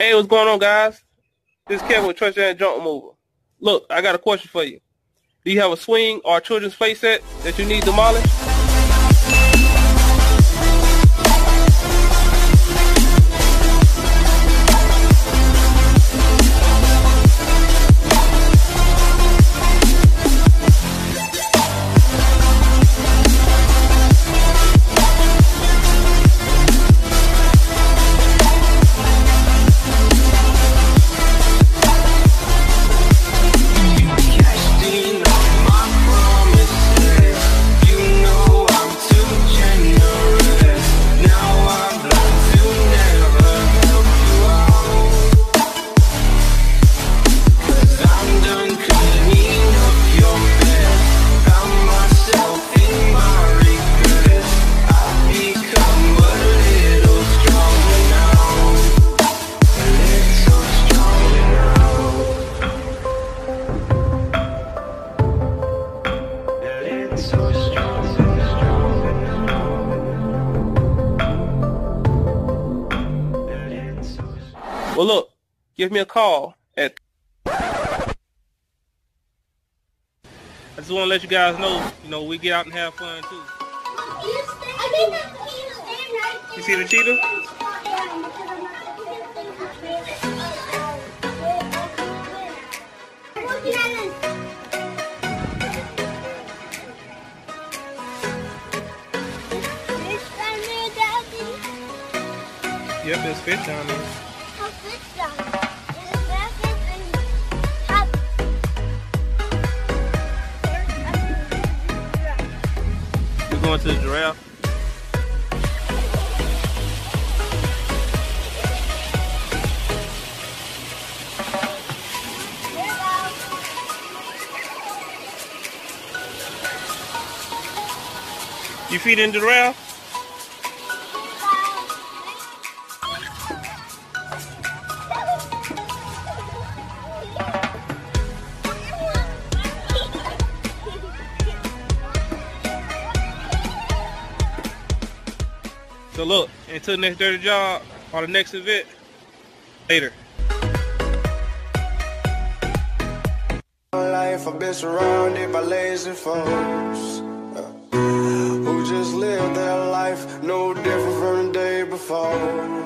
Hey, what's going on, guys? This is Kevin with TRUSSjani Junk Remover. Look, I got a question for you. Do you have a swing or a children's play set that you need demolished? Well, look, give me a call at. I just want to let you guys know, you know, we get out and have fun too. You see the cheetah? Yep, there's fish down there. We're going to the giraffe. You feeding the giraffe? So look, until next dirty job or the next event, later. life surrounded by lazy folks uh, who just live their life no different from the day before.